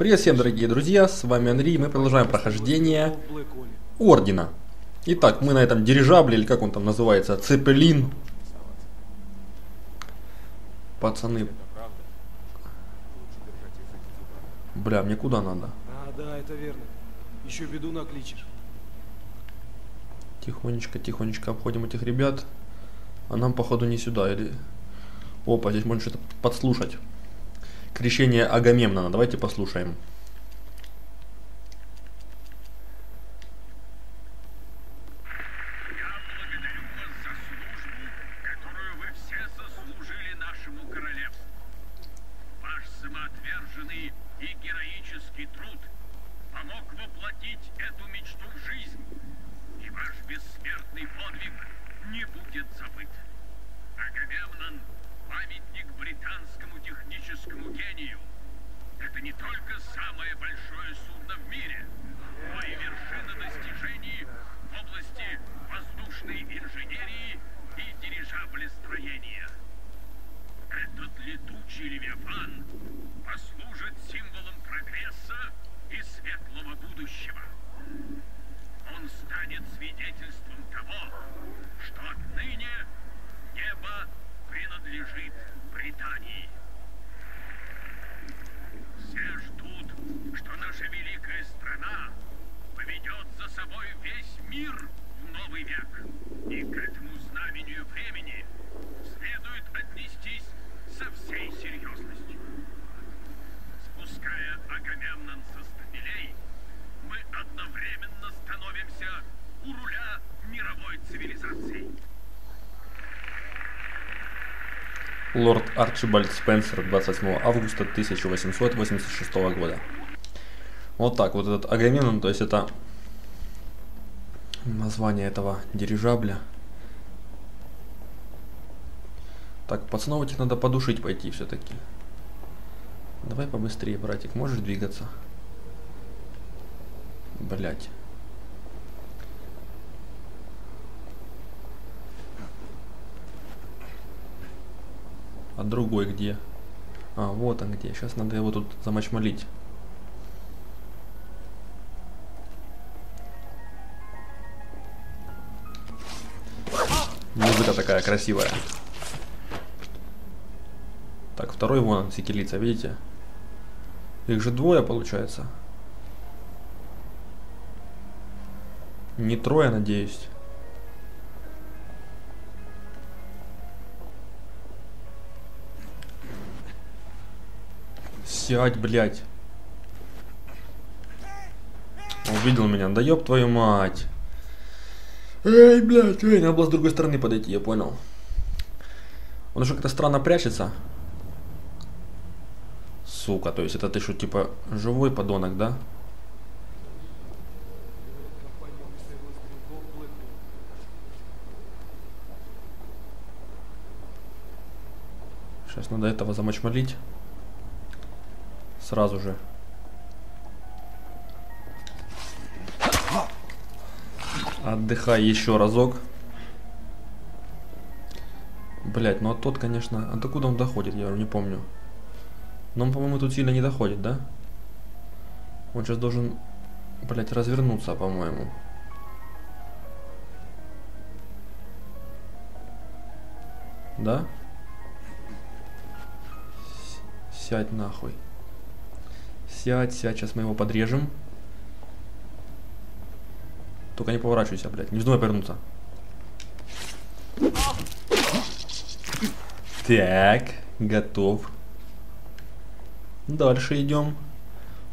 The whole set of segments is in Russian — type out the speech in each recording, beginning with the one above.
Привет всем, дорогие друзья, с вами Андрей, мы продолжаем прохождение Ордена. Итак, мы на этом дирижабле, или как он там называется, Цепелин. Пацаны. Бля, мне куда надо? А, да, это верно. Еще беду накличешь. Тихонечко, тихонечко обходим этих ребят. А нам, походу, не сюда, или... Опа, здесь можно что-то подслушать. Крещение Агамемнона. Давайте послушаем. Я благодарю вас за службу, которую вы все заслужили нашему королевству. Ваш самоотверженный и героический труд помог воплотить эту мечту в жизнь, и ваш бессмертный подвиг не будет забыт. Агамемнон – памятник британскому техническому гению. Только самое большое судно в мире, но и вершина достижений в области воздушной инженерии и дирижаблестроения. Этот летучий левиафан послужит символом прогресса и светлого будущего. Он станет свидетельством того, что отныне небо принадлежит Британии. Все ждут, наша великая страна поведет за собой весь мир в новый век. И к этому знамению времени следует отнестись со всей серьезностью. Спуская Агамемнон со стапелей, мы одновременно становимся у руля мировой цивилизации. Лорд Арчибальд Спенсер 28 августа 1886 года. Вот так вот этот Агамемнон, то есть это название этого дирижабля. Так, пацанов этих надо подушить пойти все-таки. Давай побыстрее, братик, можешь двигаться? Блять. А другой где? А, вот он где. Сейчас надо его тут замочмолить. Такая красивая. Так, второй вон секелица, видите? Их же двое получается. Не трое, надеюсь. Сядь, блядь. Увидел меня, да ёб твою мать. Эй, блядь, эй, надо было с другой стороны подойти, я понял. Он уже как-то странно прячется. Сука, то есть это ты что, типа, живой подонок, да? Сейчас надо этого замочмолить. Сразу же. Отдыхай еще разок. Блять, ну а тот, конечно... А докуда он доходит, я уже не помню. Но он, по-моему, тут сильно не доходит, да? Он сейчас должен, блять, развернуться, по-моему. Да? Сядь нахуй. Сядь, сядь, сейчас мы его подрежем. Только не поворачивайся, блядь. Не вздумай повернуться. Так, готов. Дальше идем.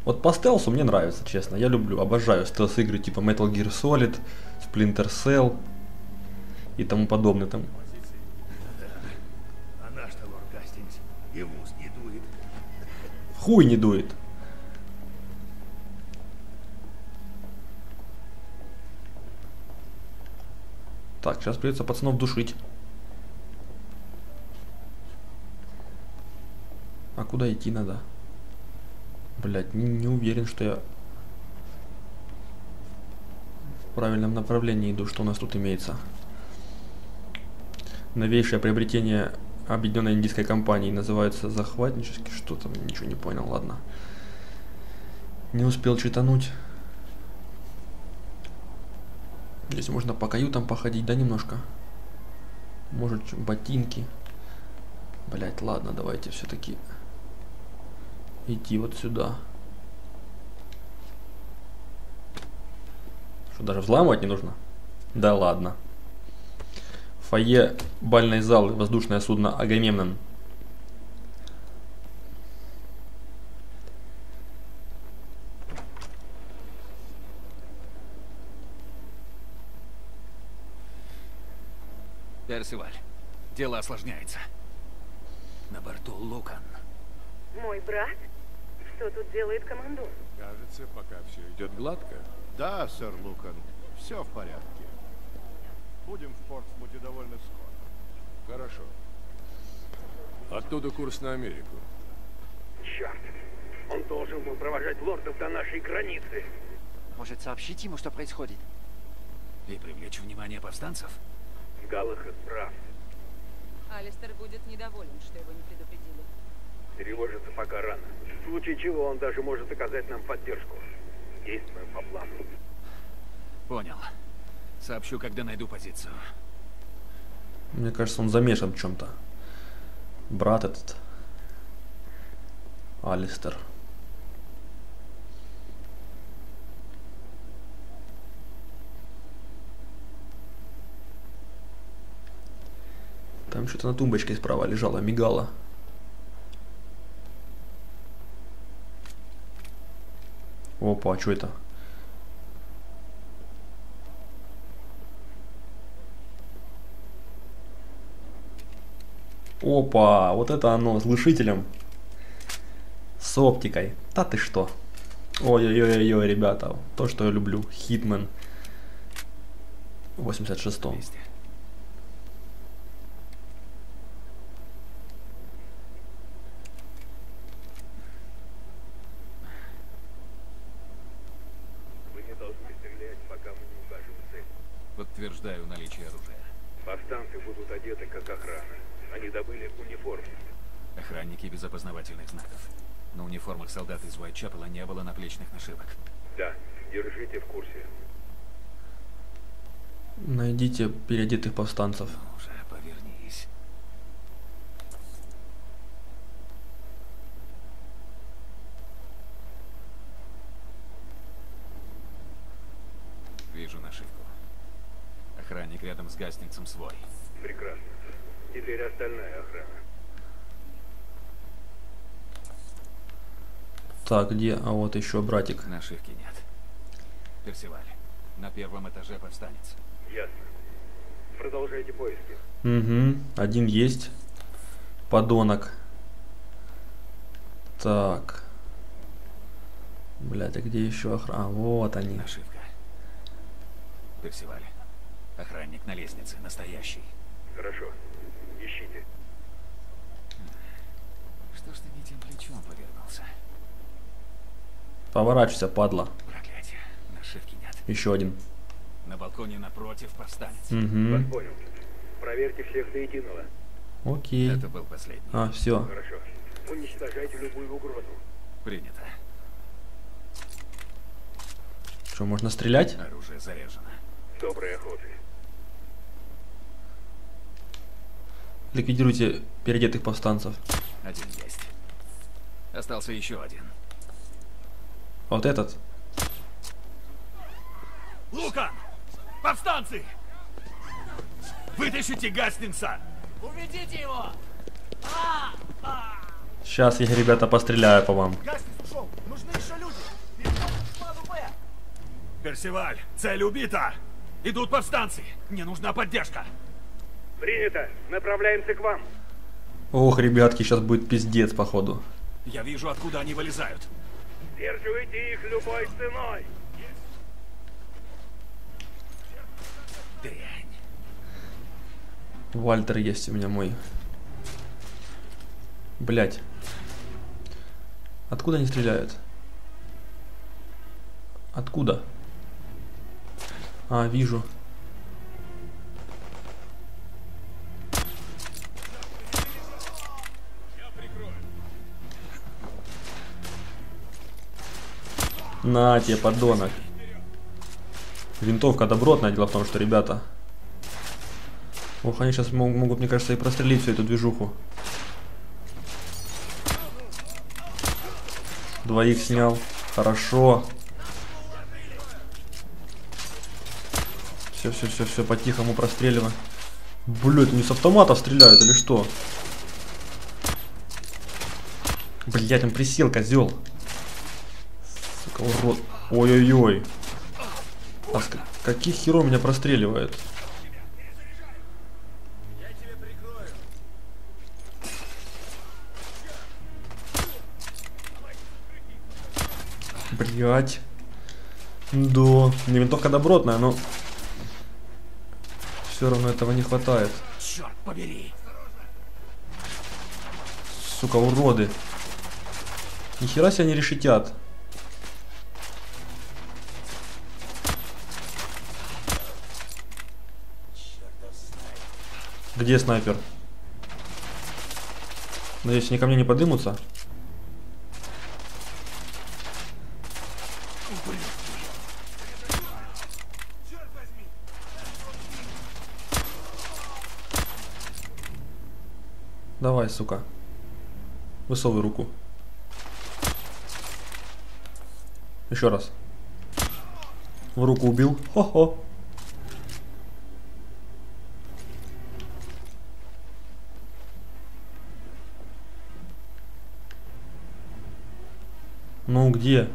Вот по стелсу мне нравится, честно. Я люблю, обожаю стелс игры типа Metal Gear Solid, Splinter Cell и тому подобное там. Хуй не дует. Так, сейчас придется пацанов душить. А куда идти надо? Блять, не, не уверен, что я в правильном направлении иду, что у нас тут имеется. Новейшее приобретение объединенной индийской компании называется захватнически, что там, ничего не понял, ладно. Не успел читануть. Здесь можно по каютам походить, да, немножко? Может, ботинки. Блять, ладно, давайте все-таки идти вот сюда. Что, даже взламывать не нужно? Да ладно. Фойе, бальный зал, воздушное судно Агамемнон. Персиваль, дело осложняется. На борту Лукан. Мой брат? Что тут делает командор? Кажется, пока все идет гладко. Да, сэр Лукан, все в порядке. Будем в Портсмуте довольно скоро. Хорошо. Оттуда курс на Америку. Черт! Он должен был провожать лордов до нашей границы. Может, сообщить ему, что происходит? И привлечь внимание повстанцев? Галахад прав. Алистер будет недоволен, что его не предупредили. Тревожиться пока рано. В случае чего он даже может оказать нам поддержку. Действуем по плану. Понял. Сообщу, когда найду позицию. Мне кажется, он замешан в чем-то. Брат этот. Алистер. Что-то на тумбочке справа лежало, мигало. Опа, а что это? Опа, вот это оно, с глушителем. С оптикой. Да ты что? Ой-ой-ой, ребята, то, что я люблю. Хитмен. В 86-м. Вместе. Вы не должны стрелять, пока мы не укажем цель. Подтверждаю наличие оружия. Повстанцы будут одеты как охрана. Они добыли униформу. Охранники без опознавательных знаков. На униформах солдат из Уайтчапела наплечных нашивок. Да, держите в курсе. Найдите переодетых повстанцев. Ну уже, повернись. Вижу нашивку. Охранник рядом с гастингсом свой. Прекрасно. Теперь остальная охрана. Так, где? А вот еще братик. Нашивки нет. Персиваль, на первом этаже повстанец. Ясно. Продолжайте поиски. Угу, один есть. Подонок. Так. Блять, а где еще охрана? А, вот они. Нашивка. Персиваль, охранник на лестнице, настоящий. Хорошо. Ищите. Что ж ты не тем плечом повернулся? Поворачивайся, падла. Проклятие, нашивки нет. Еще один. На балконе напротив повстанец. Угу. понял. Проверьте всех до единого. Окей. Это был последний. А, все. Хорошо. Уничтожайте любую угрозу. Принято. Что, можно стрелять? Оружие заряжено. Доброй охоты. Ликвидируйте переодетых повстанцев. Один есть. Остался еще один. А вот этот. Лукан! Повстанцы! Вытащите Гастингса! Уведите его! Сейчас я, ребята, постреляю по вам. Гастис ушел! Нужны еще люди! Персиваль, цель убита! Идут повстанцы! Мне нужна поддержка! Принято. Направляемся к вам. Ох, ребятки, сейчас будет пиздец, походу. Я вижу, откуда они вылезают. Сдерживайте их любой ценой. Дрянь. Вальтер есть у меня мой. Блять. Откуда они стреляют? Откуда? А, вижу. На тебе, подонок. Винтовка добротная, дело в том, что, ребята... Ох, они сейчас могут, мне кажется, и прострелить всю эту движуху. Двоих снял. Хорошо. Все, все, все, все, по-тихому простреливаем. Блять, не с автомата стреляют или что? Блять, он присел, козел. Урод. Ой-ой-ой. А с каких херов меня простреливает? Блять. Да. Не винтовка добротная, но... Все равно этого не хватает. Черт побери. Сука, уроды. Нихера себя не решетят. Где снайпер? Надеюсь, они ко мне не подымутся. Давай, сука. Высовывай руку. Еще раз. В руку убил. Хо-хо. Ну где?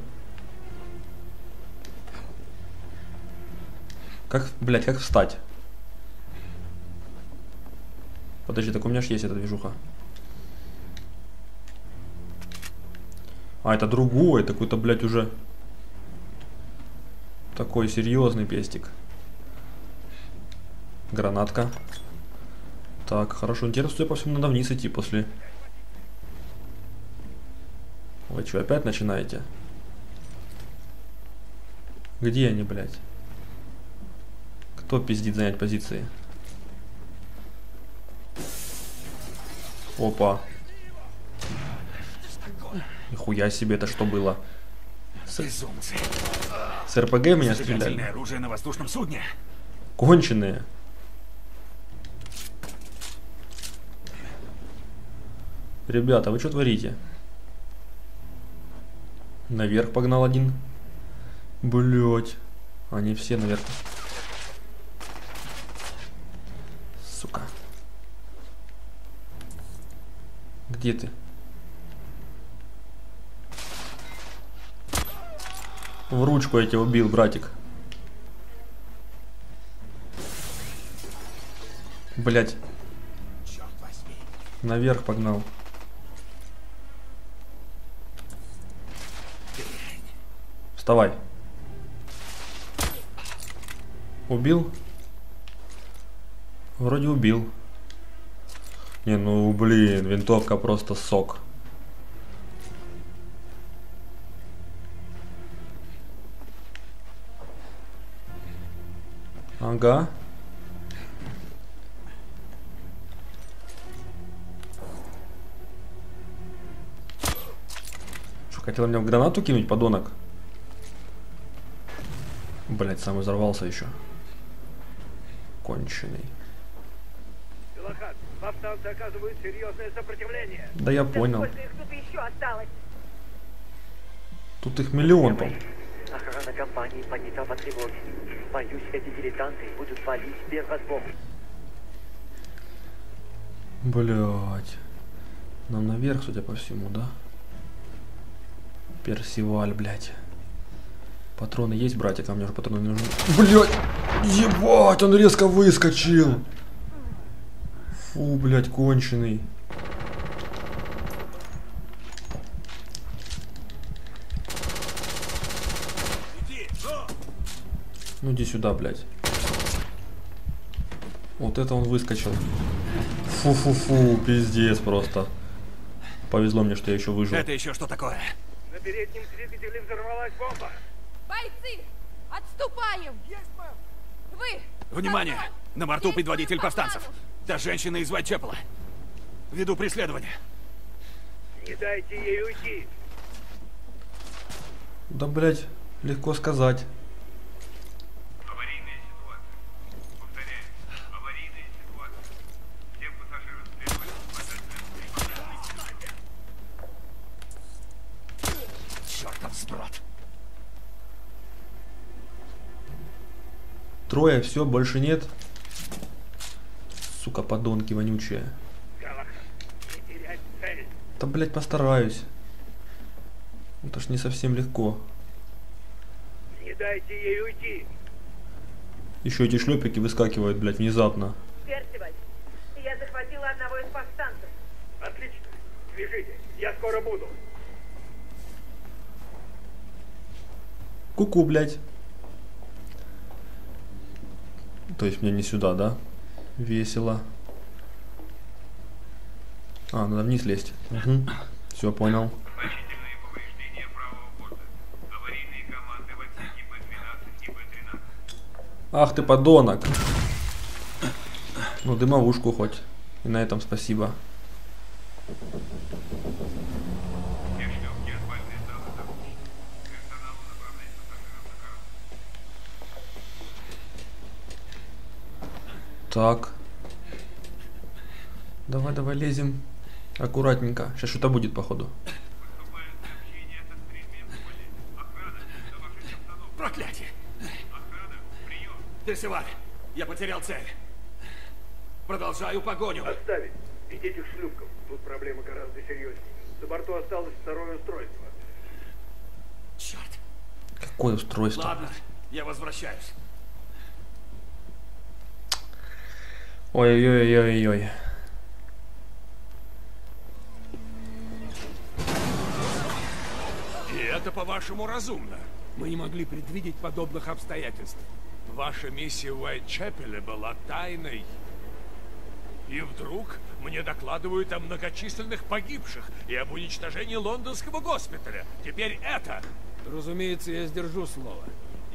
Как, блядь, как встать? Подожди, так у меня же есть эта движуха. А, это другой, это какой-то, блядь, уже такой серьезный пестик. Гранатка. Так, хорошо. Интересно, судя по всему, надо вниз идти после... Вы что, опять начинаете? Где они, блядь? Кто пиздит занять позиции? Опа. Нихуя себе, это что было? С, Безумцы. с РПГ меня стреляли? Оружие на воздушном судне. Конченые. Ребята, вы что творите? Наверх погнал один. Блять. Они все наверх. Сука. Где ты? В ручку я тебя убил, братик. Блять. Наверх погнал. Вставай. Убил? Вроде убил. Не, ну блин, винтовка просто сок. Ага. Что, хотел мне в гранату кинуть, подонок? Блять, сам взорвался еще. Конченый. Пилохат, повстанцы оказывают серьезное сопротивление. Да я понял. Их тут еще осталось? Тут их миллион, по Охрана компании поднята по тревоге. Боюсь, эти дилетанты будут валить без разбора. Блять. Нам наверх, судя по всему, да? Персиваль, блять. Патроны есть, братик, а мне уже патроны не нужны. Блять! Ебать, он резко выскочил! Фу, блять, конченый. Ну иди сюда, блядь. Вот это он выскочил. Фу-фу-фу, пиздец просто. Повезло мне, что я еще выжил. Это еще что такое? На переднем двигателе взорвалась бомба. Бойцы! Отступаем! Вы! Внимание! Патрон! На борту Есть предводитель повстанцев. Та женщина из Вайтчепела. Веду преследование. Не дайте ей уйти. Да, блять, легко сказать. Аварийная ситуация. Повторяю, аварийная ситуация. Всем пассажирам следовать Чертов сброд! Трое, все, больше нет. Сука, подонки вонючие. Да, блять, постараюсь. Это ж не совсем легко. Не дайте ей уйти. Еще эти шлепики выскакивают, блять, внезапно. Я захватила одного из повстанцев. Отлично. Движите. Я скоро буду. Куку, блять. То есть мне не сюда, да? Весело. А, надо вниз лезть. Все, понял. Значительные повреждения правого борта. Аварийные команды в отсеке Б-12 и Б-13. Ах ты подонок. Ну, дымовушку хоть. И на этом спасибо. Все шлюпки от бальной залы запущены. Персоналу направлять пассажиров на корабль. Так. Давай, давай, лезем. Аккуратненько. Сейчас что-то будет, походу. Поступают сообщения со стрельбе в поле. Охрана, доложить обстановку. Проклятие! Охрана, прием. Персиваль, я потерял цель. Продолжаю погоню. Оставить. Идите к шлюпкам. Тут проблема гораздо серьезнее. На борту осталось второе устройство. Черт. Какое устройство? Ладно, я возвращаюсь. Ой-ой-ой-ой-ой. И это, по-вашему, разумно. Мы не могли предвидеть подобных обстоятельств. Ваша миссия в Уайтчепеле была тайной. И вдруг мне докладывают о многочисленных погибших и об уничтожении лондонского госпиталя. Теперь это... Разумеется, я сдержу слово.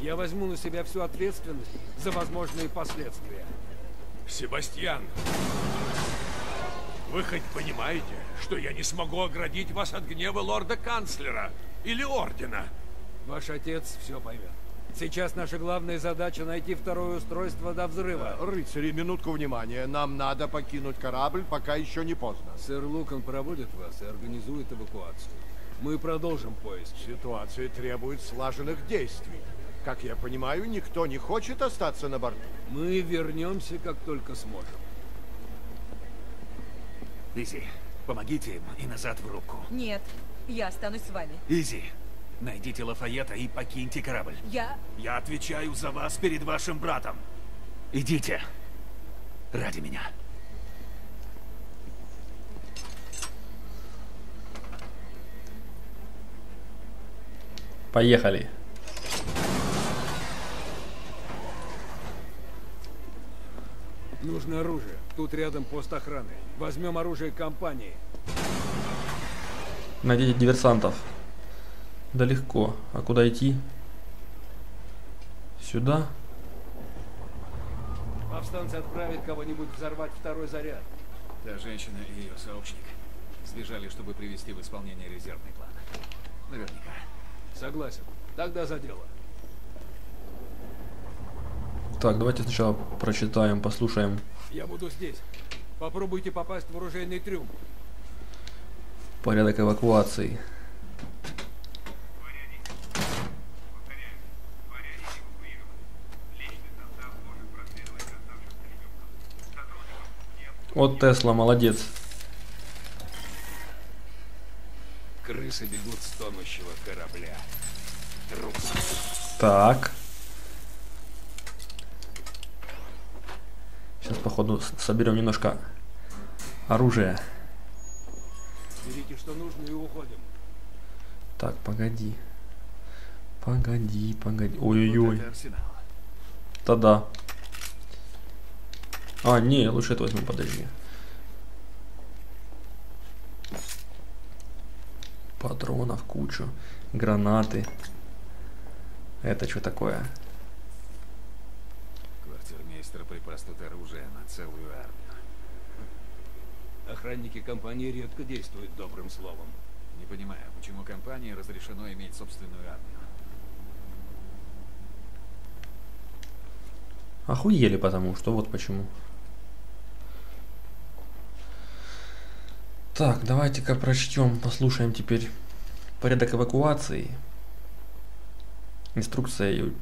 Я возьму на себя всю ответственность за возможные последствия. Себастьян, вы хоть понимаете, что я не смогу оградить вас от гнева лорда-канцлера или ордена? Ваш отец все поймет. Сейчас наша главная задача найти второе устройство до взрыва. Рыцари, минутку внимания. Нам надо покинуть корабль, пока еще не поздно. Сэр Лукан проводит вас и организует эвакуацию. Мы продолжим поиск. Ситуация требует слаженных действий. Как я понимаю, никто не хочет остаться на борту. Мы вернемся, как только сможем. Изи, помогите им и назад в рубку. Нет, я останусь с вами. Изи, найдите Лафайета и покиньте корабль. Я... Я отвечаю за вас перед вашим братом. Идите. Ради меня. Поехали. Нужно оружие. Тут рядом пост охраны. Возьмем оружие компании. Найдите диверсантов. Да легко. А куда идти? Сюда? Повстанцы отправят кого-нибудь взорвать второй заряд. Та женщина и ее сообщник сбежали, чтобы привести в исполнение резервный план. Наверняка. Согласен. Тогда за дело. Так, давайте сначала прочитаем, послушаем Я буду здесь. Попробуйте попасть в оружейный трюм. порядок эвакуации. Вот Тесла, молодец. Крысы бегут с тонущего корабля. Труп. Так. Сейчас, походу, соберем немножко оружия. Берите, что нужно, и уходим. Так, погоди. Погоди, погоди. Ой-ой-ой. Да-да. А, не, лучше это возьму, подожди. Патронов кучу. Гранаты. Это что такое? Квартирмейстер припас тут оружие на целую армию. Охранники компании редко действуют добрым словом. Не понимаю, почему компании разрешено иметь собственную армию. Охуели потому, что вот почему. Так, давайте-ка прочтем, послушаем теперь порядок эвакуации. Инструкция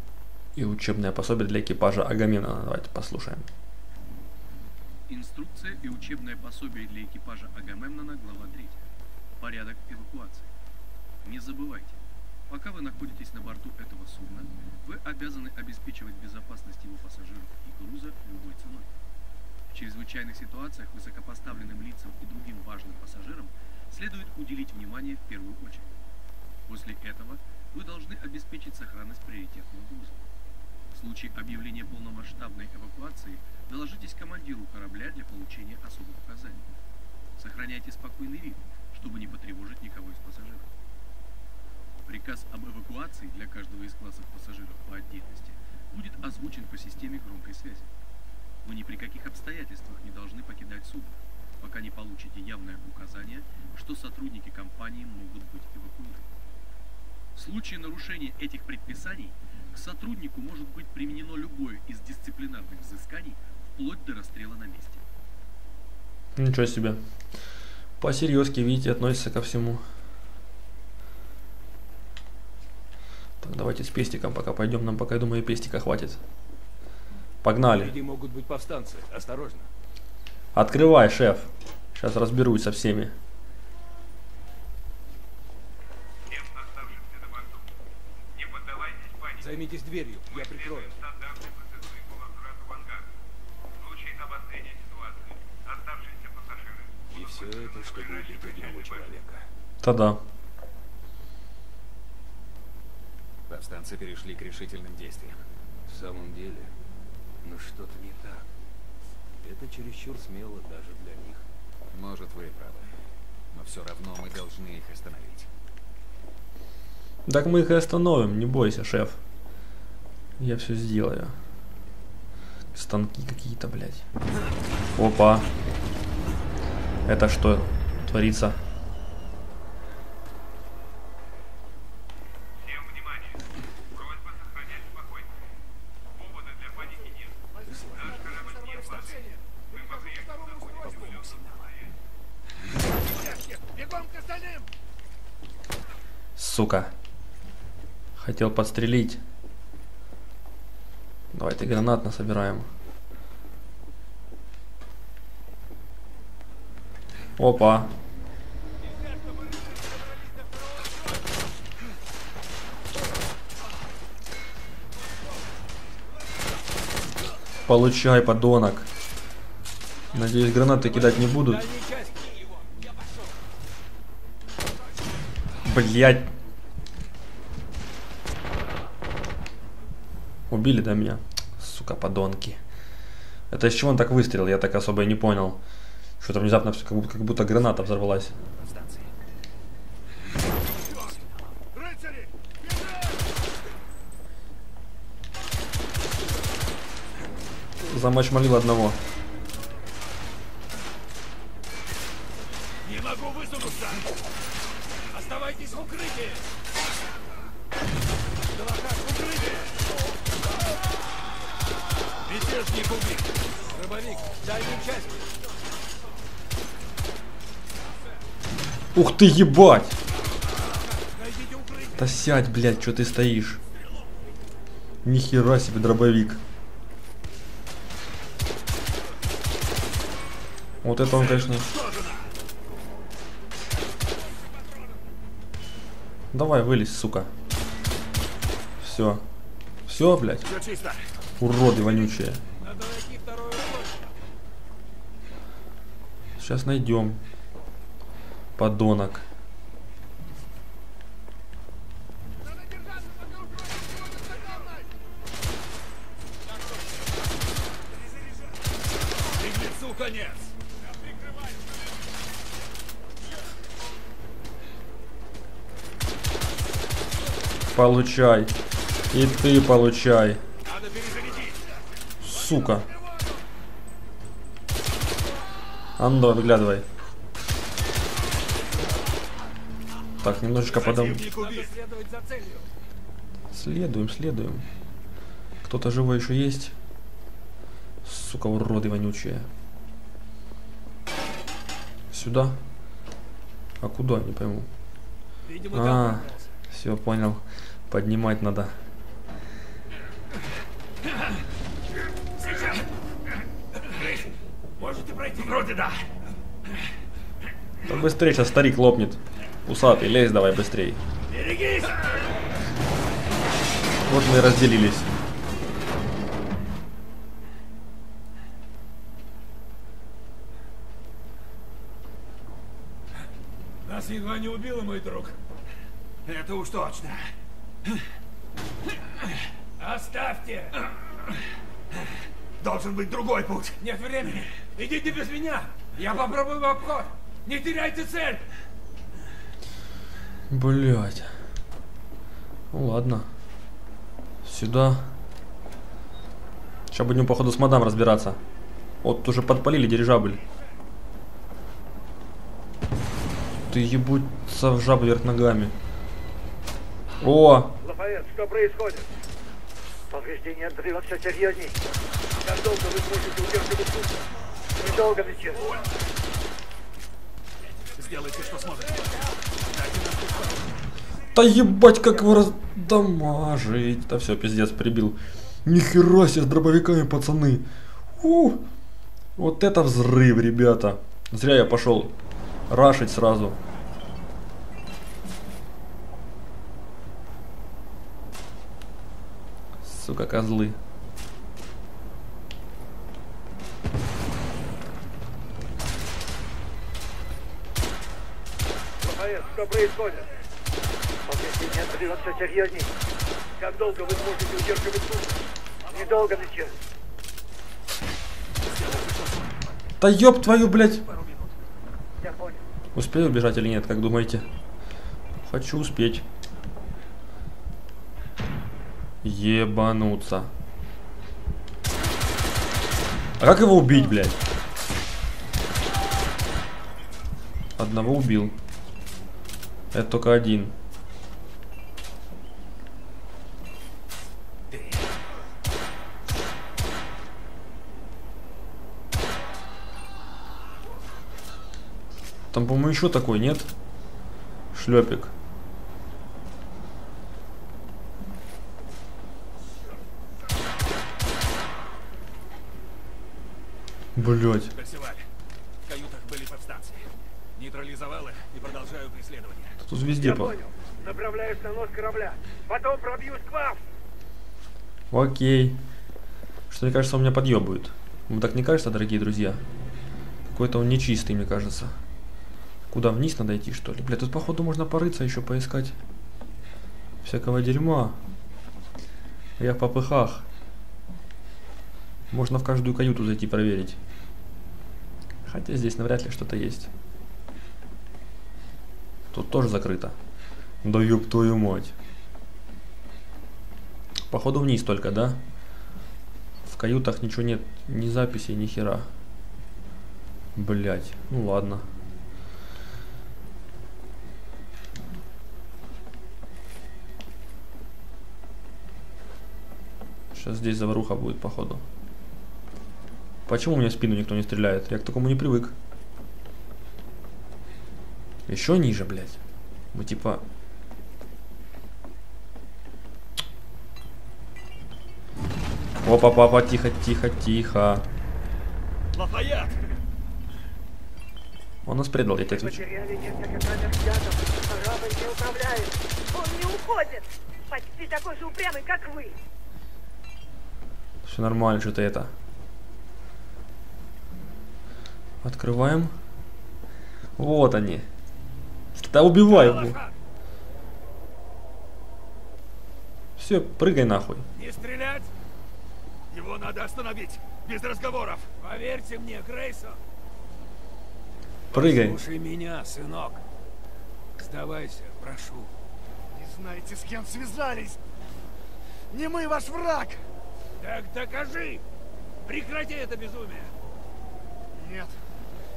и, учебное пособие для экипажа Агамемнона. Давайте послушаем. Инструкция и учебное пособие для экипажа Агамемнона, глава 3. Порядок эвакуации. Не забывайте, пока вы находитесь на борту этого судна, вы обязаны обеспечивать безопасность его пассажиров и груза любой ценой. В чрезвычайных ситуациях высокопоставленным лицам и другим важным пассажирам следует уделить внимание в первую очередь. После этого вы должны обеспечить сохранность приоритетного груза. Случае объявления полномасштабной эвакуации доложитесь командиру корабля для получения особых указаний. Сохраняйте спокойный вид, чтобы не потревожить никого из пассажиров. Приказ об эвакуации для каждого из классов пассажиров по отдельности будет озвучен по системе громкой связи. Вы ни при каких обстоятельствах не должны покидать судно, пока не получите явное указание, что сотрудники компании могут быть эвакуированы. В случае нарушения этих предписаний к сотруднику может быть применено любое из дисциплинарных взысканий вплоть до расстрела на месте. Ничего себе. По-серьезки, видите, относится ко всему. Так, давайте с пестиком пока пойдем. Нам пока, я думаю, пестика хватит. Погнали. Впереди могут быть повстанцы. Осторожно. Открывай, шеф. Сейчас разберусь со всеми. Всем оставшимся на борту. Не поддавайтесь панике. Займитесь дверью. Я прикрою. Стандартные процедуры по возврату в ангар. В случае обострения ситуации оставшиеся пассажиры И все это, чтобы убить одного человека. Тогда. Повстанцы перешли к решительным действиям. В самом деле, ну что-то не так. Это чересчур смело даже для них. Может, вы и правы. Но все равно мы должны их остановить. Так мы их и остановим, не бойся, шеф. Я все сделаю. Станки какие-то, блядь. Опа. Это что творится? Сука. Хотел подстрелить. Давайте гранат насобираем. Опа. Получай, подонок. Надеюсь, гранаты кидать не будут. Блять. Убили, да, меня? Сука, подонки. Это из чего он так выстрелил? Я так особо и не понял. Что-то внезапно всё как будто, как будто граната взорвалась. Рыцари! Замочмолил одного. Не могу высунуться! Оставайтесь в укрытии! Мятежник убит! Дробовик, дальней части! Ух ты, ебать! Да сядь, блядь, что ты стоишь? Нихера себе дробовик. Вот это он, конечно... Давай, вылезь, сука. Все. Все, блядь. Уроды вонючие. Надо найти второе укрытие! Сейчас найдем. Подонок. Конец! Получай. И ты получай. Сука. А ну давай, выглядывай. Так, немножечко подам. Следуем, следуем. Кто-то живой еще есть? Сука, уроды вонючие. Сюда? А куда? Не пойму. Видимо, А, все понял. Поднимать надо. Вроде да. Да быстрее, сейчас старик лопнет. Усатый, лезь давай быстрей. Берегись! Вот мы и разделились. Нас едва не убило, мой друг. Это уж точно. Оставьте! Должен быть другой путь. Нет времени. Идите без меня. Я попробую в обход. Не теряйте цель. Блять. Ну ладно. Сюда. Сейчас будем, походу, с мадам разбираться. Вот уже подпалили дирижабль. Ты ебутся в жабу вверх ногами. О! Лафайет, что происходит? Повреждение взрыва все серьезней. Как долго вы сможете удерживать судно? Недолго, месье. Сделайте, что сможете. Да ебать, как его раздамажить. Да все, пиздец, прибил. Нихера себе с дробовиками, пацаны. У, вот это взрыв, ребята. Зря я пошел рашить сразу. Сука, козлы. Что происходит? От взрыва все серьезней. Как долго вы сможете удерживать судно? Недолго, месье. Да ёб твою, блядь. Успею убежать или нет, как думаете? Хочу успеть. Ебануться. А как его убить, блядь? Одного убил. Это только один. Там, по-моему, еще такой, нет? Шлепик. Блять. Персиваль, в каютах были подстанции. Нейтрализовал их и продолжаю преследование. Тут везде Я по. понял. Направляюсь на нос корабля. Потом пробьюсь к вам. Окей. Что мне кажется, он меня подъебывает. Вам так не кажется, дорогие друзья? Какой-то он нечистый, мне кажется. Куда вниз надо идти, что ли? Бля, тут походу можно порыться, еще поискать всякого дерьма. Я в попыхах. Можно в каждую каюту зайти проверить. Хотя здесь навряд ли что-то есть. Тут тоже закрыто. Да ёб твою мать. Походу вниз только, да? В каютах ничего нет, ни записей, ни хера. Блять, ну ладно. Сейчас здесь заваруха будет, походу. Почему мне в спину никто не стреляет? Я к такому не привык. Еще ниже, блядь. Мы типа... Опа, папа, тихо, тихо, тихо. Лафайет! Он нас предал, я тебе отвечу. Он не уходит. Почти такой же упрямый, как вы. Все нормально, что-то это. Открываем. Вот они. Да убивай его. Все, прыгай нахуй. Не стрелять! Его надо остановить! Без разговоров! Поверьте мне, Грейсон. Прыгай. Слушай меня, сынок. Сдавайся, прошу. Не знаете, с кем связались? Не мы ваш враг! Так докажи! Прекрати это безумие! Нет.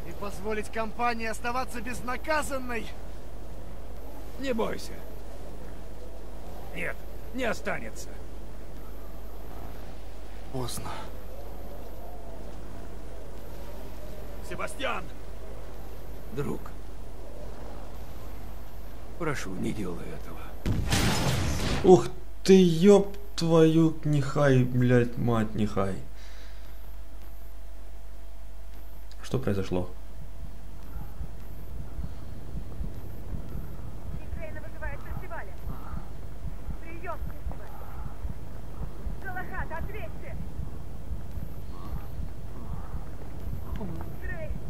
И позволить компании оставаться безнаказанной Не бойся. Нет, не останется. Поздно. Себастьян! Друг. Прошу, не делай этого. Ух ты, ёб твою, нехай, блядь, мать, нехай.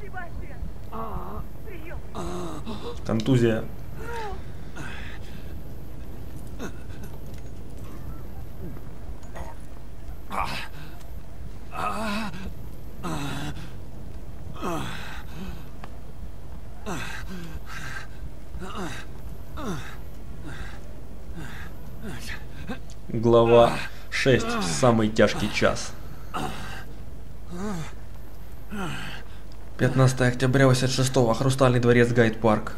Себастьян! Прием! Контузия. Глава 6. Самый тяжкий час. 15 октября 86 Хрустальный дворец Гайд Парк.